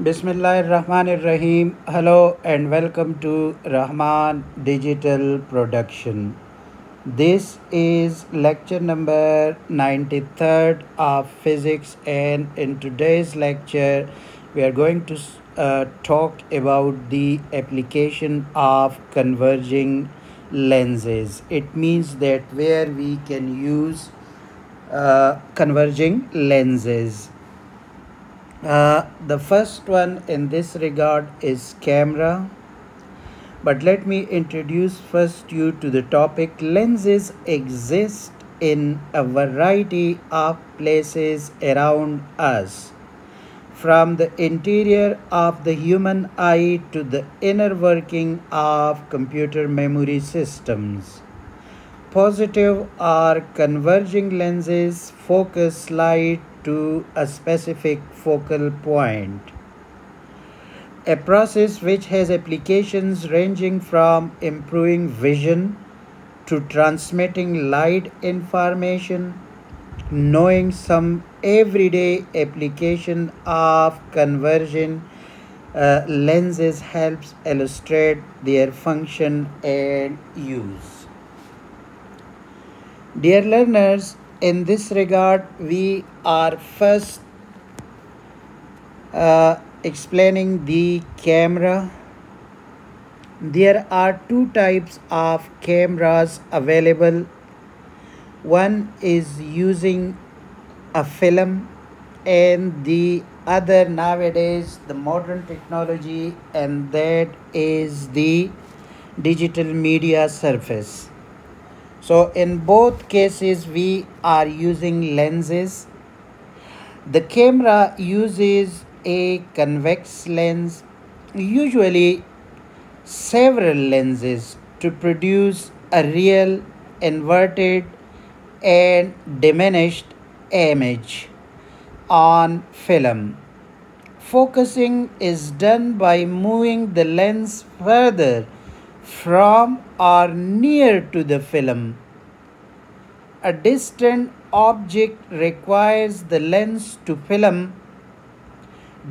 Bismillahirrahmanirrahim. Hello and welcome to Rahman Digital Production. This is lecture number 93rd of physics and in today's lecture we are going to uh, talk about the application of converging lenses. It means that where we can use uh, converging lenses uh, the first one in this regard is camera. But let me introduce first you to the topic. Lenses exist in a variety of places around us. From the interior of the human eye to the inner working of computer memory systems. Positive are converging lenses focus light to a specific focal point. A process which has applications ranging from improving vision to transmitting light information, knowing some everyday application of converging uh, lenses helps illustrate their function and use. Dear learners, in this regard, we are first uh, explaining the camera. There are two types of cameras available. One is using a film and the other nowadays the modern technology and that is the digital media surface so in both cases we are using lenses. The camera uses a convex lens, usually several lenses to produce a real inverted and diminished image on film. Focusing is done by moving the lens further from or near to the film. A distant object requires the lens to film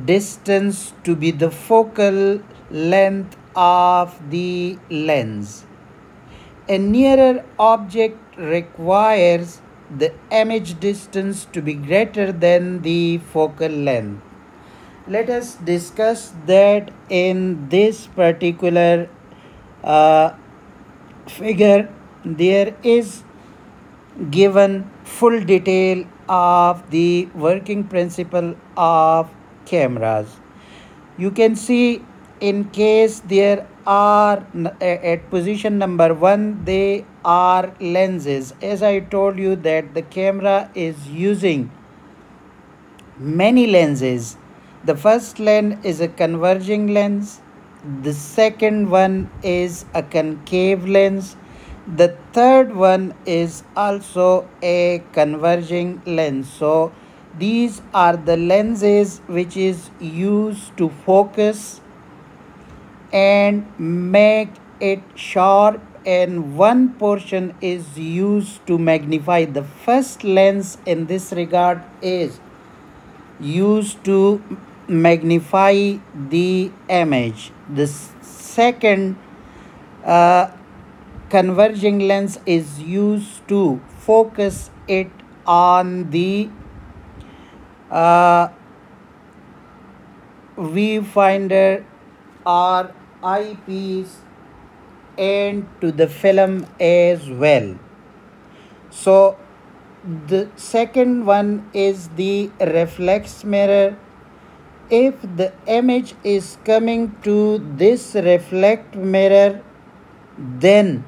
distance to be the focal length of the lens. A nearer object requires the image distance to be greater than the focal length. Let us discuss that in this particular uh, figure there is given full detail of the working principle of cameras. You can see in case there are at position number one they are lenses. As i told you that the camera is using many lenses. The first lens is a converging lens the second one is a concave lens. The third one is also a converging lens. So these are the lenses which is used to focus and make it sharp and one portion is used to magnify. The first lens in this regard is used to magnify the image. The second uh, converging lens is used to focus it on the uh, viewfinder or eyepiece and to the film as well. So the second one is the reflex mirror if the image is coming to this reflex mirror then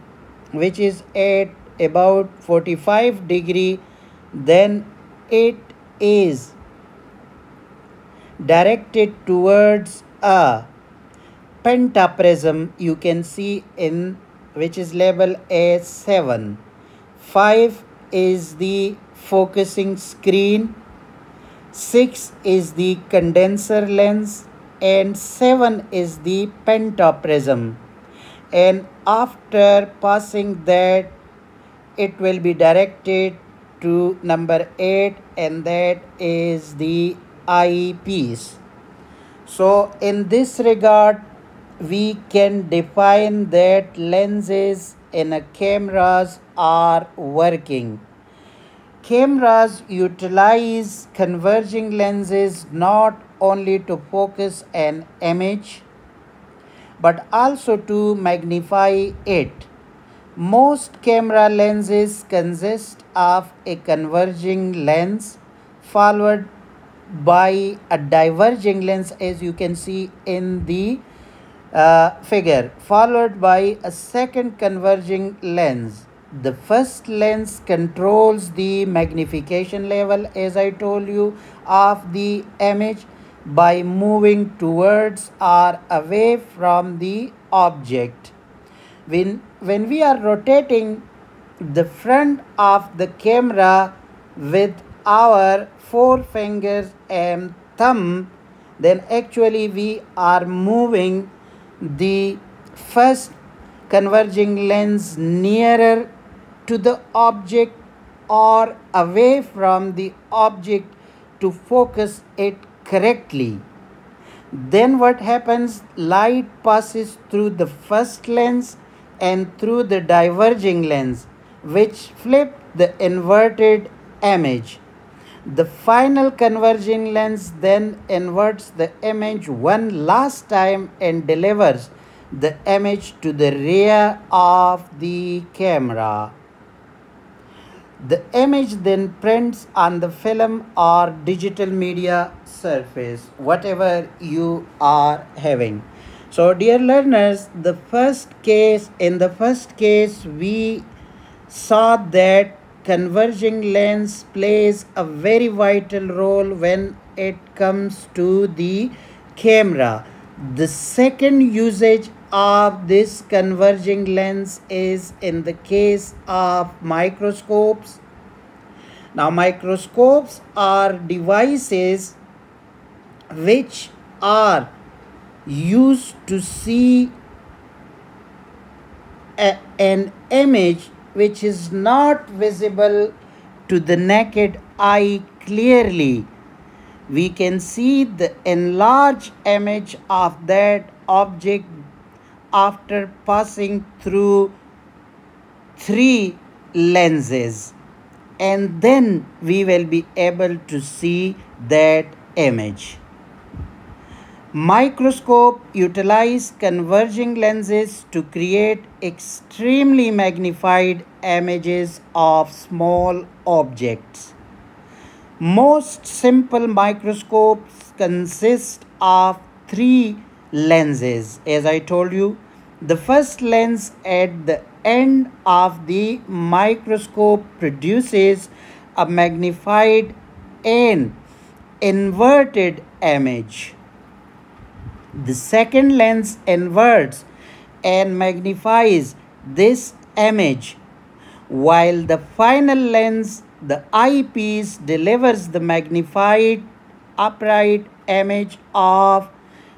which is at about 45 degree then it is directed towards a pentaprism you can see in which is labeled as 7 5 is the focusing screen 6 is the condenser lens and 7 is the pentaprism and after passing that it will be directed to number 8 and that is the eyepiece So in this regard, we can define that lenses in a cameras are working. Cameras utilize converging lenses not only to focus an image but also to magnify it. Most camera lenses consist of a converging lens followed by a diverging lens as you can see in the uh, figure followed by a second converging lens. The first lens controls the magnification level as I told you of the image by moving towards or away from the object. When, when we are rotating the front of the camera with our four fingers and thumb then actually we are moving the first converging lens nearer to the object or away from the object to focus it correctly. Then what happens? Light passes through the first lens and through the diverging lens which flip the inverted image. The final converging lens then inverts the image one last time and delivers the image to the rear of the camera. The image then prints on the film or digital media surface, whatever you are having. So dear learners, the first case, in the first case, we saw that converging lens plays a very vital role when it comes to the camera. The second usage of this converging lens is in the case of microscopes. Now microscopes are devices which are used to see a, an image which is not visible to the naked eye clearly. We can see the enlarged image of that object after passing through three lenses and then we will be able to see that image. Microscope utilize converging lenses to create extremely magnified images of small objects. Most simple microscopes consist of three lenses. As I told you, the first lens at the end of the microscope produces a magnified and inverted image. The second lens inverts and magnifies this image while the final lens, the eyepiece, delivers the magnified upright image of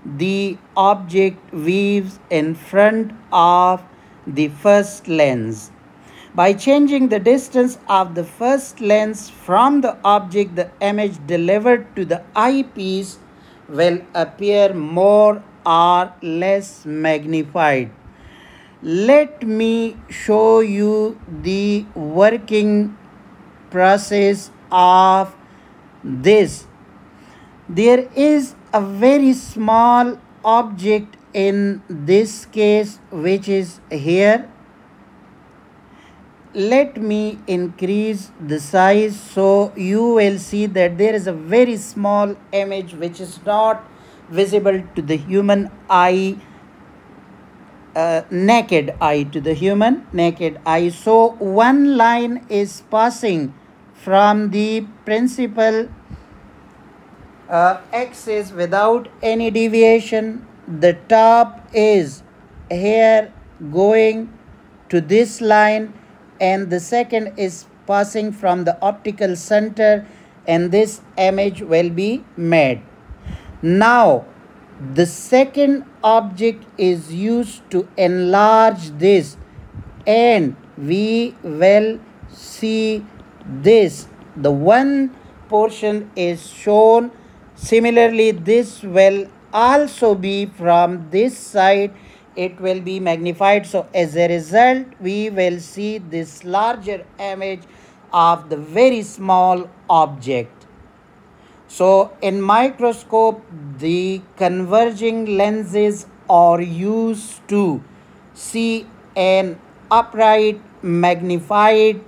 the object weaves in front of the first lens. By changing the distance of the first lens from the object, the image delivered to the eyepiece will appear more or less magnified. Let me show you the working process of this. There is a very small object in this case which is here. Let me increase the size so you will see that there is a very small image which is not visible to the human eye uh, naked eye to the human naked eye. So one line is passing from the principal uh, axis without any deviation the top is here going to this line and the second is passing from the optical center and this image will be made. Now the second object is used to enlarge this and we will see this. The one portion is shown similarly this will also be from this side. It will be magnified. So as a result we will see this larger image of the very small object. So in microscope the converging lenses are used to see an upright magnified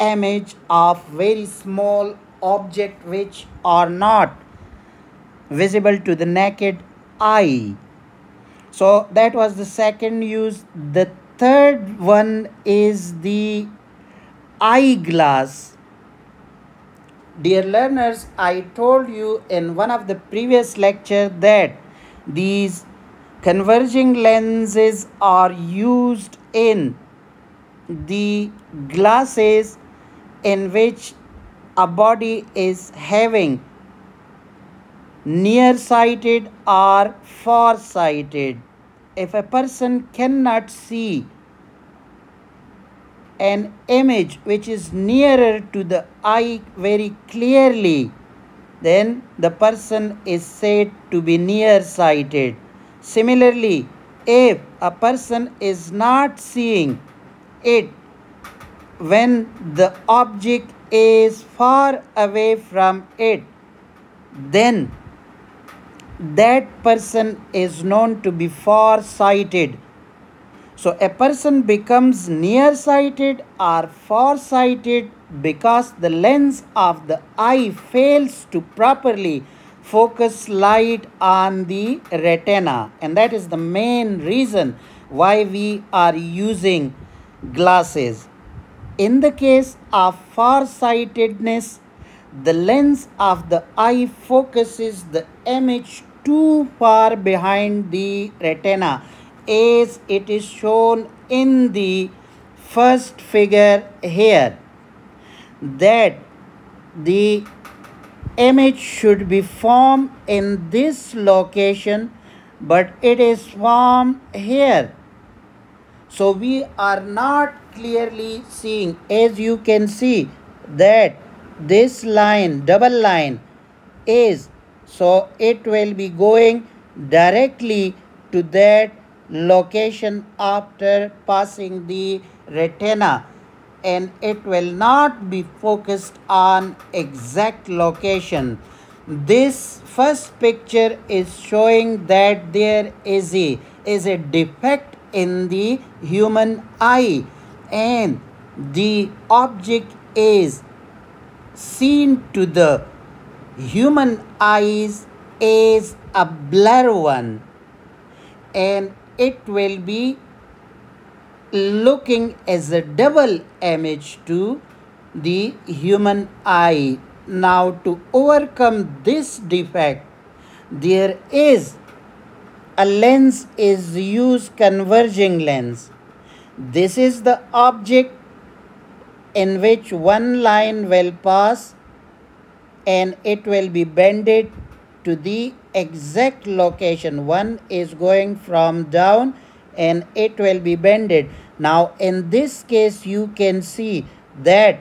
image of very small object which are not visible to the naked eye. So that was the second use. The third one is the eyeglass. Dear learners i told you in one of the previous lecture that these converging lenses are used in the glasses in which a body is having nearsighted or far-sighted. If a person cannot see an image which is nearer to the eye very clearly, then the person is said to be nearsighted. Similarly, if a person is not seeing it when the object is far away from it, then that person is known to be far sighted. So a person becomes nearsighted or far sighted because the lens of the eye fails to properly focus light on the retina and that is the main reason why we are using glasses. In the case of farsightedness, the lens of the eye focuses the image too far behind the retina as it is shown in the first figure here that the image should be formed in this location but it is formed here. So we are not clearly seeing as you can see that this line double line is so it will be going directly to that location after passing the retina. And it will not be focused on exact location. This first picture is showing that there is a is a defect in the human eye. And the object is seen to the human eyes is a blur one and it will be looking as a double image to the human eye. Now to overcome this defect, there is a lens is used converging lens. This is the object in which one line will pass and it will be bended to the exact location. One is going from down and it will be bended. Now in this case you can see that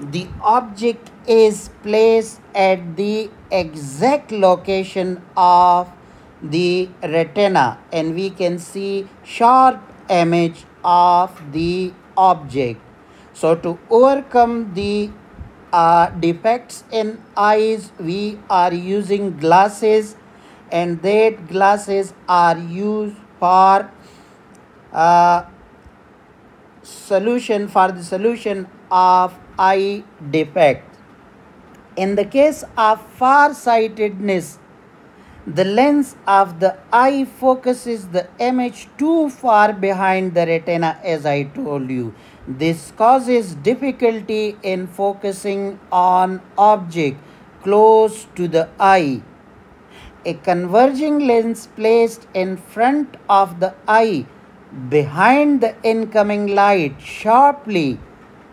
the object is placed at the exact location of the retina and we can see sharp image of the object. So to overcome the uh, defects in eyes we are using glasses and that glasses are used for uh, solution for the solution of eye defect. In the case of farsightedness, the lens of the eye focuses the image too far behind the retina as I told you. This causes difficulty in focusing on object close to the eye. A converging lens placed in front of the eye behind the incoming light sharply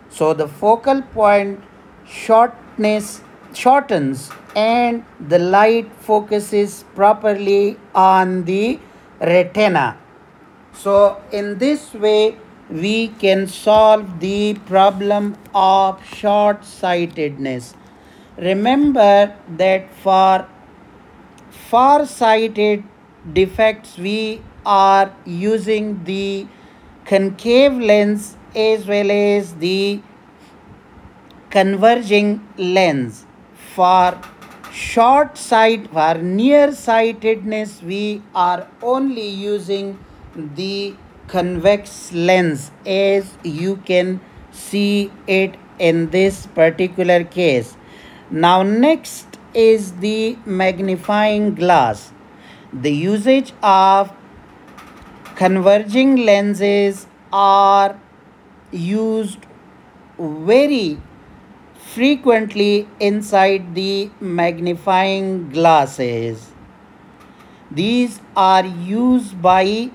so the focal point shortness shortens and the light focuses properly on the retina. So in this way we can solve the problem of short-sightedness. Remember that for far-sighted defects we are using the concave lens as well as the converging lens for short sight for near sightedness we are only using the convex lens as you can see it in this particular case now next is the magnifying glass the usage of converging lenses are used very frequently inside the magnifying glasses. These are used by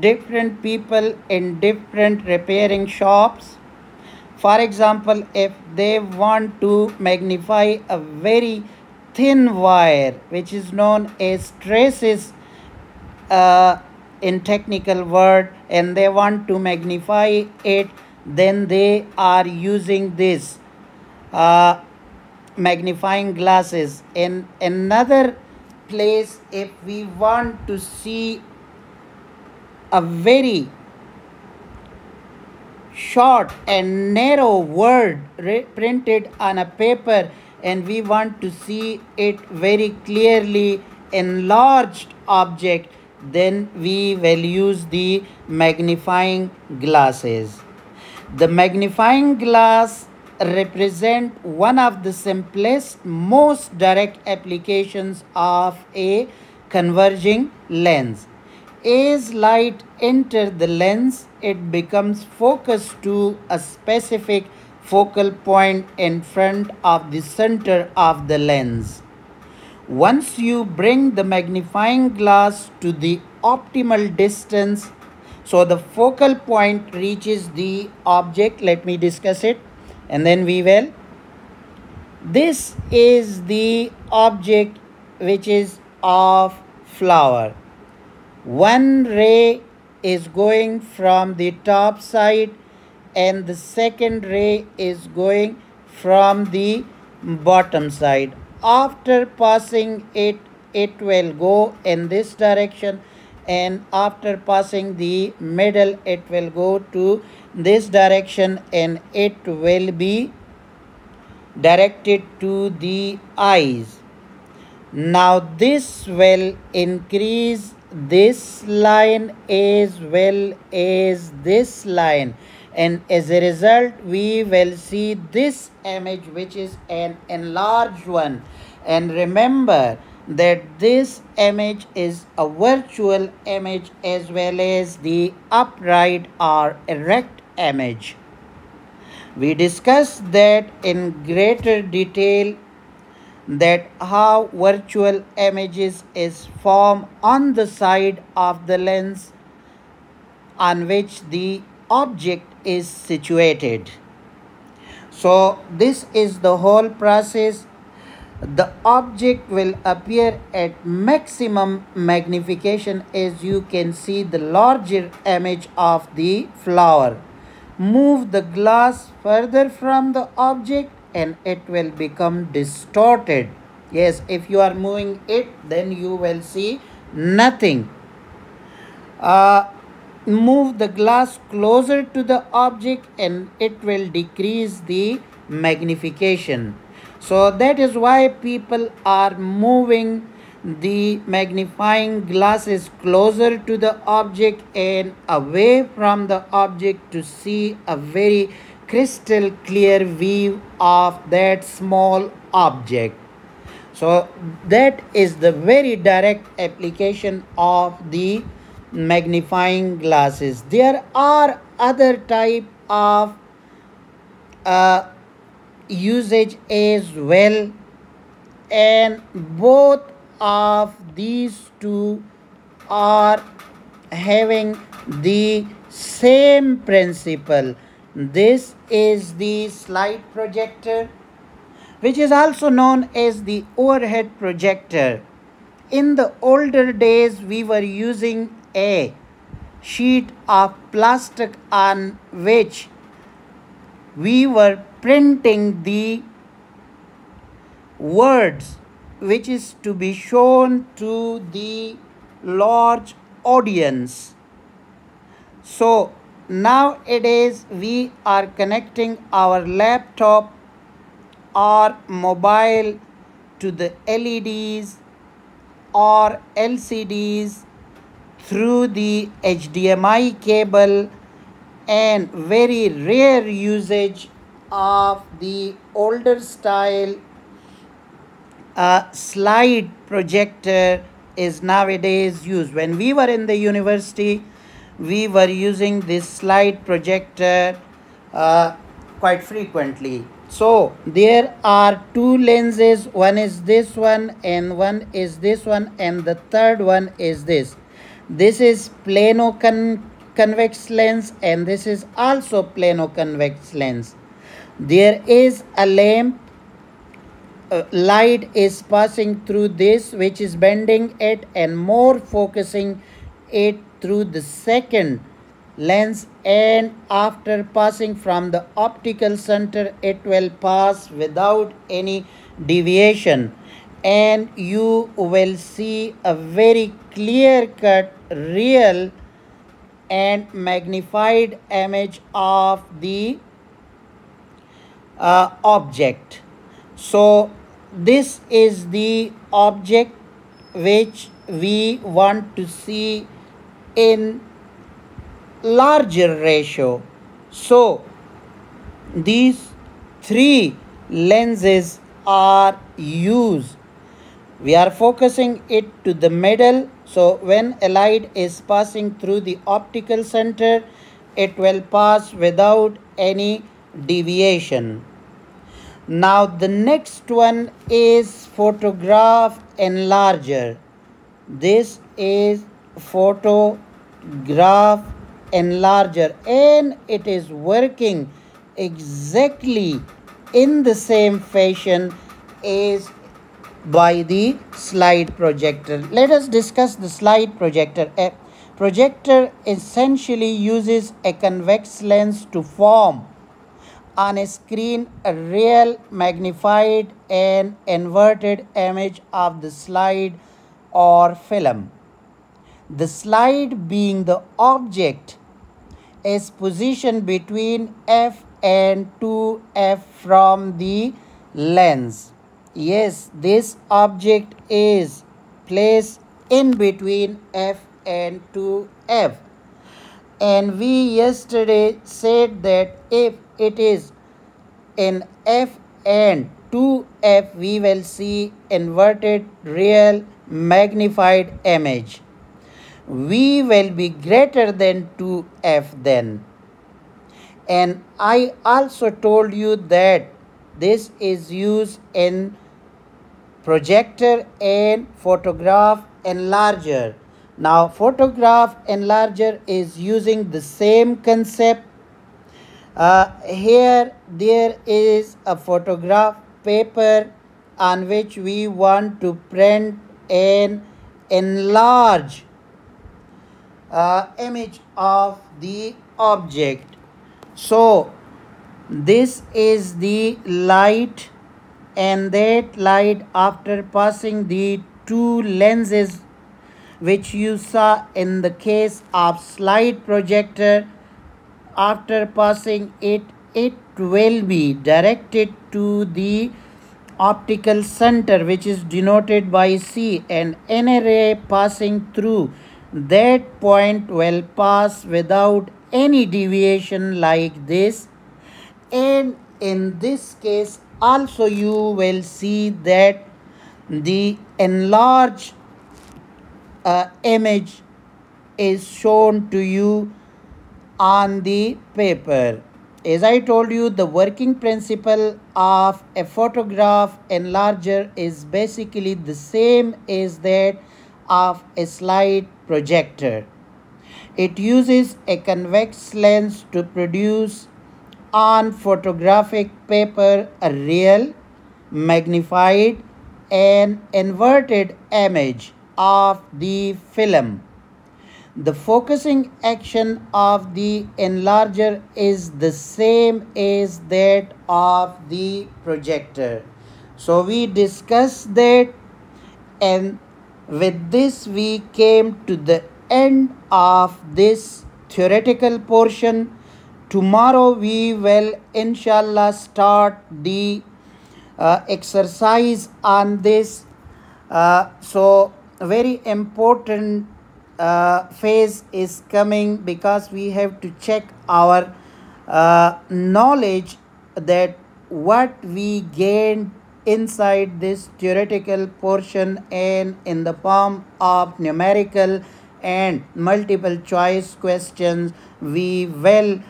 different people in different repairing shops. For example, if they want to magnify a very thin wire which is known as traces uh, in technical word and they want to magnify it then they are using this uh, magnifying glasses in another place if we want to see a very short and narrow word printed on a paper and we want to see it very clearly enlarged object then we will use the magnifying glasses. The magnifying glass represent one of the simplest, most direct applications of a converging lens. As light enter the lens, it becomes focused to a specific focal point in front of the center of the lens. Once you bring the magnifying glass to the optimal distance, so the focal point reaches the object, let me discuss it and then we will. This is the object which is of flower. One ray is going from the top side and the second ray is going from the bottom side. After passing it it will go in this direction and after passing the middle it will go to this direction and it will be directed to the eyes. Now this will increase this line as well as this line and as a result we will see this image which is an enlarged one and remember that this image is a virtual image as well as the upright or erect image. We discussed that in greater detail that how virtual images is formed on the side of the lens on which the object is situated. So this is the whole process. The object will appear at maximum magnification as you can see the larger image of the flower. Move the glass further from the object and it will become distorted. Yes, if you are moving it, then you will see nothing. Uh, move the glass closer to the object and it will decrease the magnification. So that is why people are moving the magnifying glasses closer to the object and away from the object to see a very crystal clear view of that small object. So that is the very direct application of the magnifying glasses there are other type of uh, usage as well and both of these two are having the same principle this is the slide projector which is also known as the overhead projector in the older days we were using a sheet of plastic on which we were printing the words which is to be shown to the large audience. So nowadays we are connecting our laptop or mobile to the LEDs or LCDs through the HDMI cable and very rare usage of the older style uh, slide projector is nowadays used. When we were in the university, we were using this slide projector uh, quite frequently. So there are two lenses, one is this one and one is this one and the third one is this. This is plano con convex lens and this is also plano convex lens. There is a lamp uh, light is passing through this which is bending it and more focusing it through the second lens and after passing from the optical center it will pass without any deviation. And you will see a very clear cut real and magnified image of the uh, object. So this is the object which we want to see in larger ratio. So these three lenses are used. We are focusing it to the middle. So when a light is passing through the optical center it will pass without any deviation. Now the next one is photograph enlarger. This is photograph enlarger and it is working exactly in the same fashion as by the slide projector let us discuss the slide projector a projector essentially uses a convex lens to form on a screen a real magnified and inverted image of the slide or film. The slide being the object is positioned between f and 2f from the lens. Yes, this object is placed in between f and 2f. And we yesterday said that if it is in f and 2f we will see inverted real magnified image we will be greater than 2f then. And i also told you that this is used in projector and photograph enlarger. Now photograph enlarger is using the same concept. Uh, here there is a photograph paper on which we want to print an enlarge uh, image of the object. So this is the light and that light after passing the two lenses which you saw in the case of slide projector after passing it it will be directed to the optical center which is denoted by C and any ray passing through that point will pass without any deviation like this and in this case also you will see that the enlarged uh, image is shown to you on the paper. As I told you, the working principle of a photograph enlarger is basically the same as that of a slide projector. It uses a convex lens to produce on photographic paper a real, magnified and inverted image of the film. The focusing action of the enlarger is the same as that of the projector. So we discussed that and with this we came to the end of this theoretical portion. Tomorrow we will inshallah start the uh, exercise on this. Uh, so very important uh, phase is coming because we have to check our uh, knowledge that what we gained inside this theoretical portion and in the form of numerical and multiple choice questions we will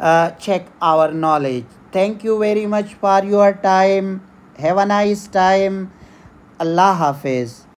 uh, check our knowledge. Thank you very much for your time. Have a nice time. Allah hafiz